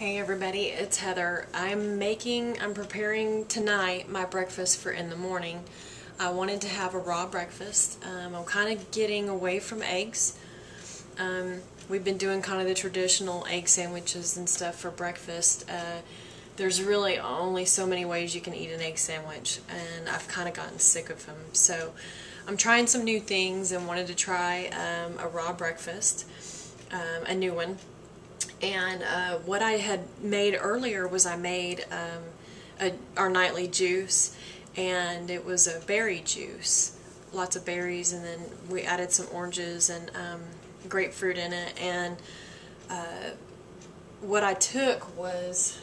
Hey everybody, it's Heather. I'm making, I'm preparing tonight my breakfast for in the morning. I wanted to have a raw breakfast. Um, I'm kind of getting away from eggs. Um, we've been doing kind of the traditional egg sandwiches and stuff for breakfast. Uh, there's really only so many ways you can eat an egg sandwich and I've kind of gotten sick of them. So I'm trying some new things and wanted to try um, a raw breakfast, um, a new one. And uh, what I had made earlier was I made um, a, our nightly juice, and it was a berry juice, lots of berries, and then we added some oranges and um, grapefruit in it. And uh, what I took was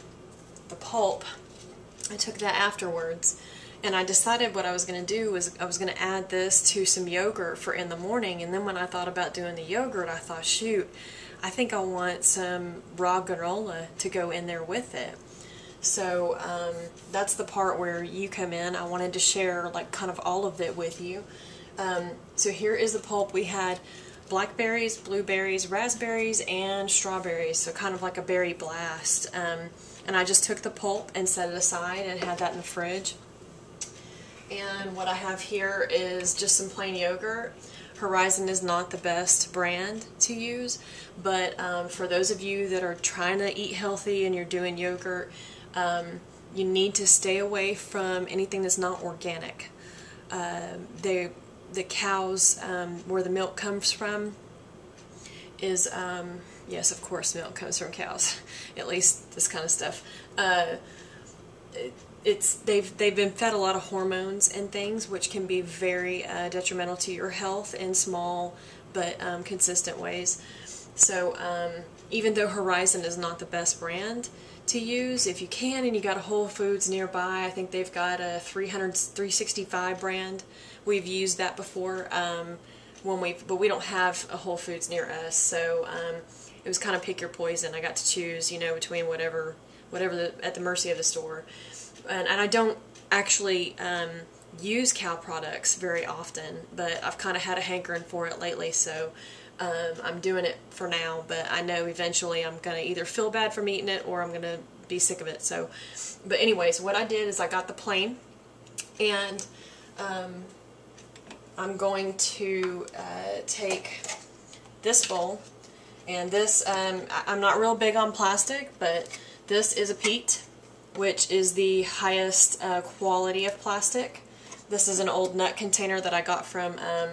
the pulp. I took that afterwards. And I decided what I was going to do was I was going to add this to some yogurt for in the morning. And then when I thought about doing the yogurt, I thought, shoot, I think I want some raw granola to go in there with it. So um, that's the part where you come in. I wanted to share like kind of all of it with you. Um, so here is the pulp. We had blackberries, blueberries, raspberries, and strawberries. So kind of like a berry blast. Um, and I just took the pulp and set it aside and had that in the fridge. And what I have here is just some plain yogurt. Horizon is not the best brand to use, but um, for those of you that are trying to eat healthy and you're doing yogurt, um, you need to stay away from anything that's not organic. Uh, they, the cows, um, where the milk comes from, is, um, yes, of course, milk comes from cows, at least this kind of stuff. Uh, it's they've they've been fed a lot of hormones and things which can be very uh, detrimental to your health in small but um, consistent ways. So um, even though Horizon is not the best brand to use, if you can and you got a Whole Foods nearby, I think they've got a 300 365 brand. We've used that before um, when we but we don't have a Whole Foods near us, so um, it was kind of pick your poison. I got to choose, you know, between whatever whatever the, at the mercy of the store and, and I don't actually um, use cow products very often, but I've kind of had a hankering for it lately, so um, I'm doing it for now, but I know eventually I'm going to either feel bad from eating it or I'm going to be sick of it. So, but anyways, what I did is I got the plain, and um, I'm going to uh, take this bowl, and this, um, I'm not real big on plastic, but this is a PETE, which is the highest uh, quality of plastic. This is an old nut container that I got from um,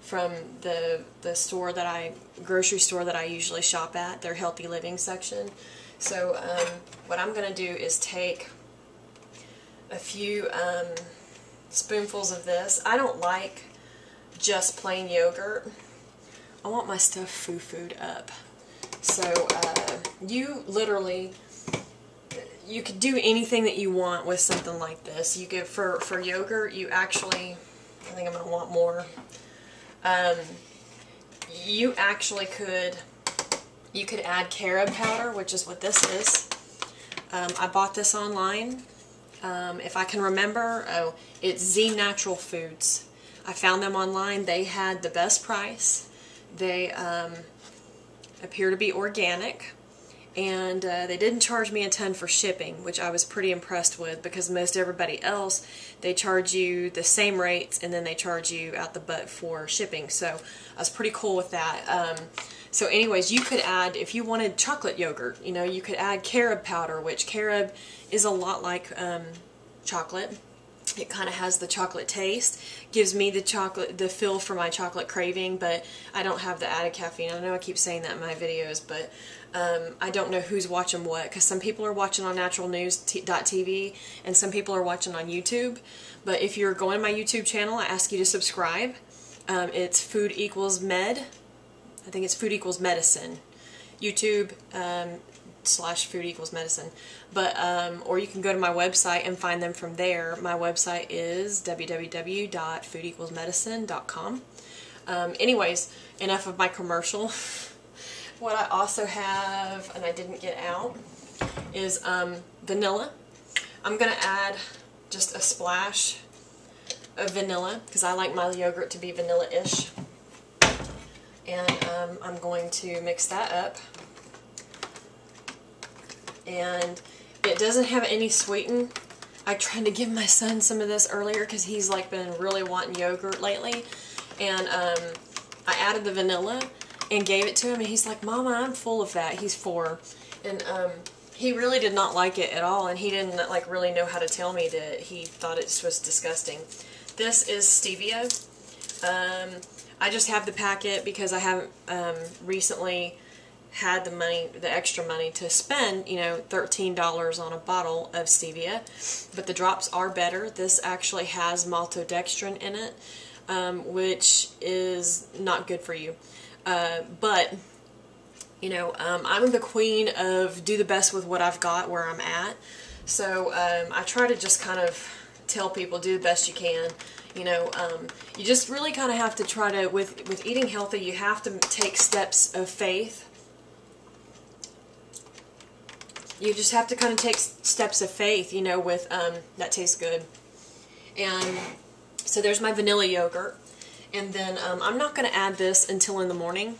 from the the store that I grocery store that I usually shop at, their healthy living section. So um, what I'm going to do is take a few um, spoonfuls of this. I don't like just plain yogurt. I want my stuff foo-fooed up. So uh, you literally you could do anything that you want with something like this. You get for for yogurt, you actually, I think I'm gonna want more. Um, you actually could, you could add carob powder, which is what this is. Um, I bought this online. Um, if I can remember, oh, it's Z Natural Foods. I found them online. They had the best price. They um, appear to be organic and uh, they didn't charge me a ton for shipping, which I was pretty impressed with because most everybody else they charge you the same rates and then they charge you out the butt for shipping. So I was pretty cool with that. Um, so anyways, you could add, if you wanted chocolate yogurt, you know, you could add carob powder, which carob is a lot like um, chocolate. It kind of has the chocolate taste, gives me the chocolate, the feel for my chocolate craving, but I don't have the added caffeine. I know I keep saying that in my videos, but um, I don't know who's watching what, because some people are watching on naturalnews.tv and some people are watching on YouTube. But if you're going to my YouTube channel, I ask you to subscribe. Um, it's Food Equals Med. I think it's Food Equals Medicine. YouTube um, slash Food Equals Medicine. But um, or you can go to my website and find them from there. My website is www.foodequalsmedicine.com. Um, anyways, enough of my commercial. what I also have, and I didn't get out, is um, vanilla. I'm going to add just a splash of vanilla because I like my yogurt to be vanilla-ish. And um, I'm going to mix that up. And it doesn't have any sweeten. I tried to give my son some of this earlier because he's like been really wanting yogurt lately, and um, I added the vanilla and gave it to him, and he's like, "Mama, I'm full of that." He's four, and um, he really did not like it at all, and he didn't like really know how to tell me that he thought it was disgusting. This is stevia. Um, I just have the packet because I haven't um, recently had the money, the extra money to spend, you know, $13 on a bottle of stevia. But the drops are better. This actually has maltodextrin in it, um, which is not good for you. Uh, but, you know, um, I'm the queen of do the best with what I've got where I'm at. So um, I try to just kind of tell people do the best you can. You know, um, you just really kind of have to try to, with, with eating healthy, you have to take steps of faith. You just have to kind of take steps of faith, you know, with, um, that tastes good. And so there's my vanilla yogurt. And then um, I'm not going to add this until in the morning.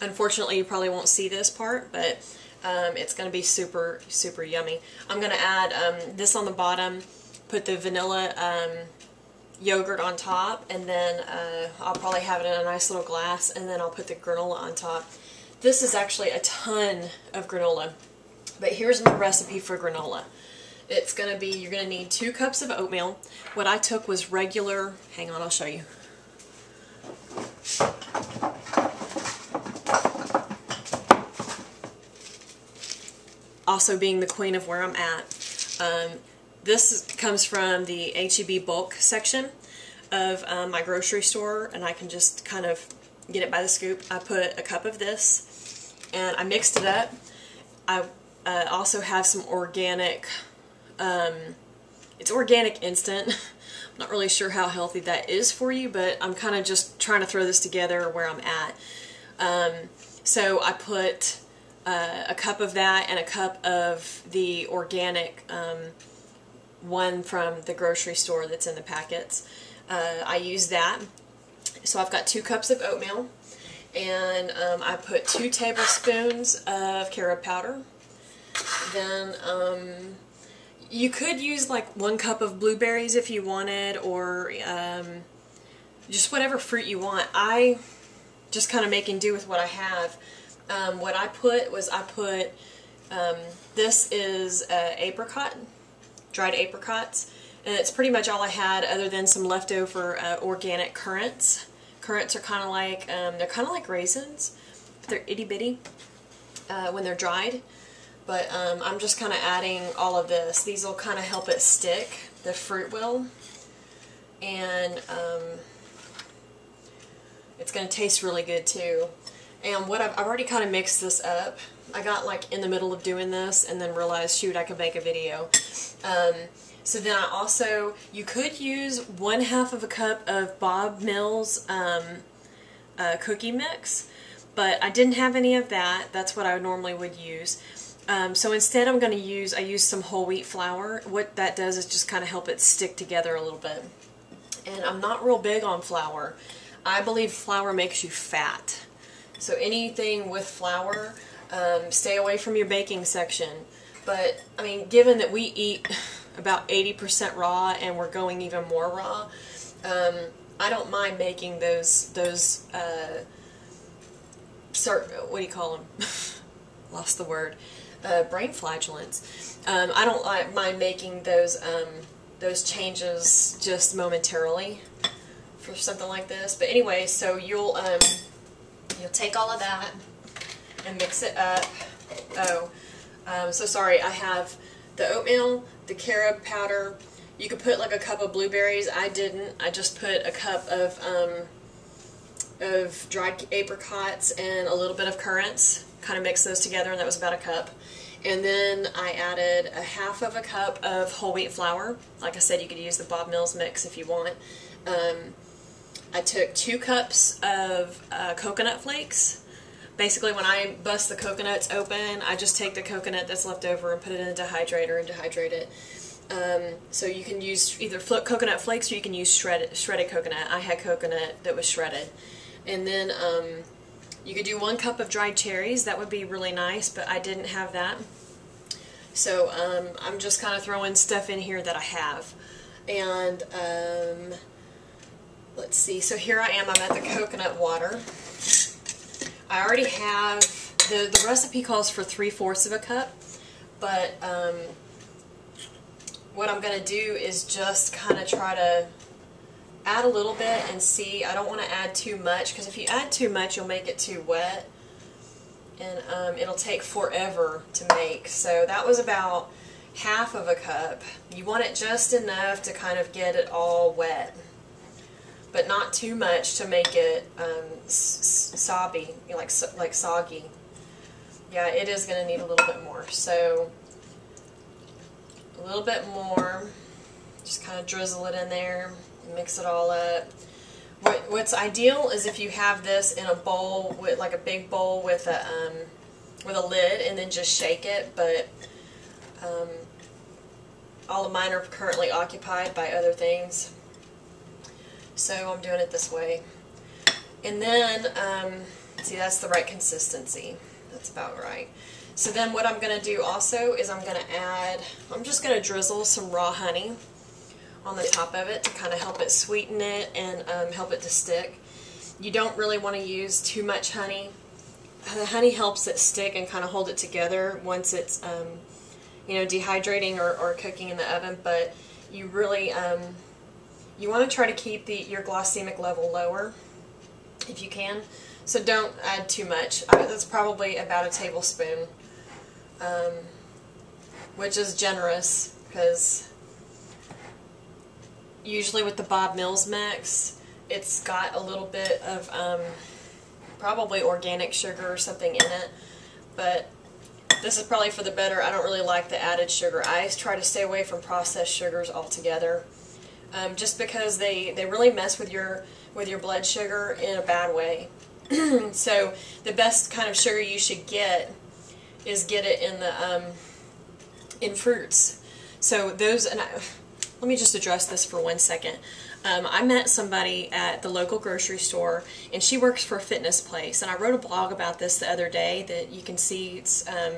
Unfortunately, you probably won't see this part, but um, it's going to be super, super yummy. I'm going to add um, this on the bottom, put the vanilla um, yogurt on top, and then uh, I'll probably have it in a nice little glass, and then I'll put the granola on top. This is actually a ton of granola, but here's my recipe for granola. It's going to be, you're going to need two cups of oatmeal. What I took was regular, hang on, I'll show you. Also being the queen of where I'm at. Um, this comes from the HEB bulk section of um, my grocery store and I can just kind of get it by the scoop. I put a cup of this and I mixed it up. I uh, also have some organic, um, it's organic instant. I'm not really sure how healthy that is for you, but I'm kind of just trying to throw this together where I'm at. Um, so I put uh, a cup of that and a cup of the organic um, one from the grocery store that's in the packets. Uh, I use that. So I've got two cups of oatmeal and um, I put two tablespoons of carob powder. Then um, you could use like one cup of blueberries if you wanted or um, just whatever fruit you want. I just kind of making do with what I have. Um, what I put was I put, um, this is uh, apricot dried apricots. And it's pretty much all I had other than some leftover uh, organic currants. Currants are kind of like, um, they're kind of like raisins. but They're itty bitty uh, when they're dried. But um, I'm just kind of adding all of this. These will kind of help it stick. The fruit will. And um, it's going to taste really good too. And what I've, I've already kind of mixed this up. I got like in the middle of doing this and then realized, shoot, I could make a video. Um, so then I also, you could use one half of a cup of Bob Mills um, uh, cookie mix, but I didn't have any of that. That's what I normally would use. Um, so instead I'm going to use, I use some whole wheat flour. What that does is just kind of help it stick together a little bit. And I'm not real big on flour. I believe flour makes you fat. So anything with flour, um, stay away from your baking section. But, I mean, given that we eat about 80% raw and we're going even more raw, um, I don't mind making those, those, uh, what do you call them? Lost the word. Uh, brain flagellants. Um, I don't like, mind making those, um, those changes just momentarily for something like this. But anyway, so you'll, um, You'll take all of that and mix it up. Oh, um, so sorry, I have the oatmeal, the carob powder. You could put like a cup of blueberries. I didn't. I just put a cup of um, of dried apricots and a little bit of currants. Kind of mix those together, and that was about a cup. And then I added a half of a cup of whole wheat flour. Like I said, you could use the Bob Mills mix if you want. Um, I took two cups of uh, coconut flakes. Basically, when I bust the coconuts open, I just take the coconut that's left over and put it in a dehydrator and dehydrate it. Um, so you can use either coconut flakes or you can use shredded, shredded coconut. I had coconut that was shredded. And then um, you could do one cup of dried cherries. That would be really nice, but I didn't have that. So um, I'm just kind of throwing stuff in here that I have. And um, let's see, so here I am, I'm at the coconut water. I already have, the, the recipe calls for three-fourths of a cup, but um, what I'm going to do is just kind of try to add a little bit and see. I don't want to add too much because if you add too much you'll make it too wet and um, it'll take forever to make. So that was about half of a cup. You want it just enough to kind of get it all wet but not too much to make it um, sobby, like like soggy. Yeah, it is going to need a little bit more. So a little bit more. Just kind of drizzle it in there, mix it all up. What, what's ideal is if you have this in a bowl with like a big bowl with a um, with a lid and then just shake it. But um, all of mine are currently occupied by other things, so I'm doing it this way. And then um, see that's the right consistency. That's about right. So then what I'm going to do also is I'm going to add, I'm just going to drizzle some raw honey on the top of it to kind of help it sweeten it and um, help it to stick. You don't really want to use too much honey. The honey helps it stick and kind of hold it together once it's, um, you know, dehydrating or, or cooking in the oven, but you really, um, you want to try to keep the your glycemic level lower if you can. So don't add too much. that's probably about a tablespoon um, which is generous because usually with the Bob Mills mix, it's got a little bit of um, probably organic sugar or something in it, but this is probably for the better. I don't really like the added sugar. I try to stay away from processed sugars altogether, um, just because they, they really mess with your with your blood sugar in a bad way. so the best kind of sugar you should get is get it in the um, in fruits. So those, and I, let me just address this for one second. Um, I met somebody at the local grocery store, and she works for a fitness place. And I wrote a blog about this the other day that you can see. It's um,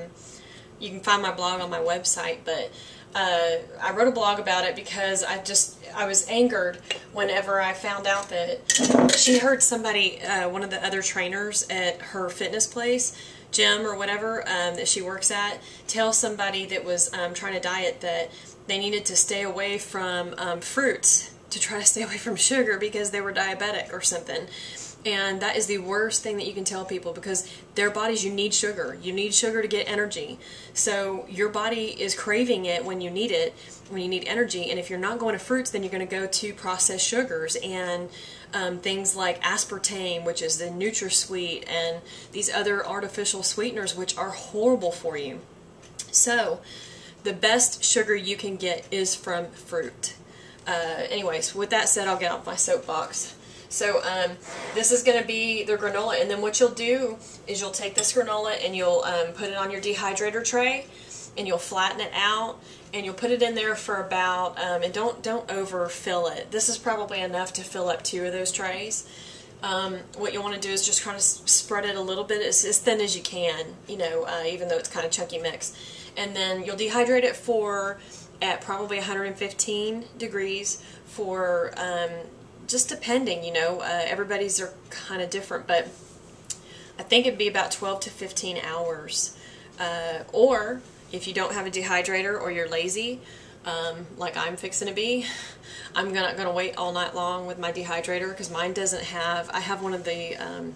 you can find my blog on my website, but uh, I wrote a blog about it because I just I was angered whenever I found out that she heard somebody, uh, one of the other trainers at her fitness place, gym or whatever um, that she works at tell somebody that was um, trying to diet that they needed to stay away from um, fruits to try to stay away from sugar because they were diabetic or something. And that is the worst thing that you can tell people because their bodies, you need sugar. You need sugar to get energy. So your body is craving it when you need it, when you need energy. And if you're not going to fruits, then you're going to go to processed sugars and um, things like aspartame, which is the NutraSweet, and these other artificial sweeteners, which are horrible for you. So, the best sugar you can get is from fruit. Uh, anyways, with that said, I'll get off my soapbox. So um, this is going to be the granola, and then what you'll do is you'll take this granola and you'll um, put it on your dehydrator tray, and you'll flatten it out, and you'll put it in there for about, um, and don't don't overfill it. This is probably enough to fill up two of those trays. Um, what you want to do is just kind of spread it a little bit as, as thin as you can, you know, uh, even though it's kind of chunky mix. And then you'll dehydrate it for at probably 115 degrees for um, just depending, you know, uh, everybody's are kind of different, but I think it'd be about 12 to 15 hours. Uh, or if you don't have a dehydrator or you're lazy, um, like I'm fixing to be, I'm gonna gonna wait all night long with my dehydrator because mine doesn't have. I have one of the um,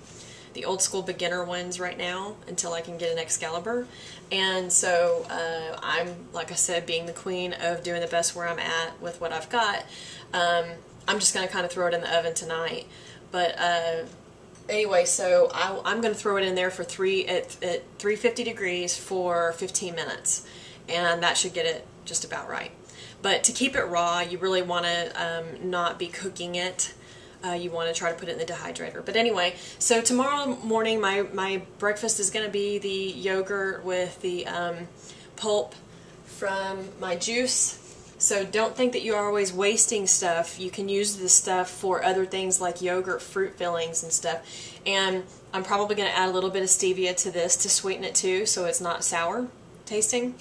the old school beginner ones right now until I can get an Excalibur, and so uh, I'm like I said, being the queen of doing the best where I'm at with what I've got. Um, I'm just gonna kind of throw it in the oven tonight, but. Uh, anyway, so I, am going to throw it in there for three at, at 350 degrees for 15 minutes, and that should get it just about right. But to keep it raw, you really want to um, not be cooking it. Uh, you want to try to put it in the dehydrator. But anyway, so tomorrow morning my, my breakfast is going to be the yogurt with the um, pulp from my juice so don't think that you are always wasting stuff. You can use this stuff for other things like yogurt, fruit fillings and stuff. And I'm probably going to add a little bit of stevia to this to sweeten it too so it's not sour tasting.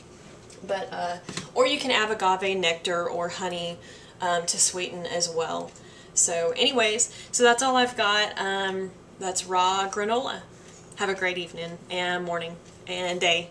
But uh, or you can add agave nectar or honey um, to sweeten as well. So, anyways, so that's all I've got. Um, that's raw granola. Have a great evening and morning and day.